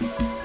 Bye.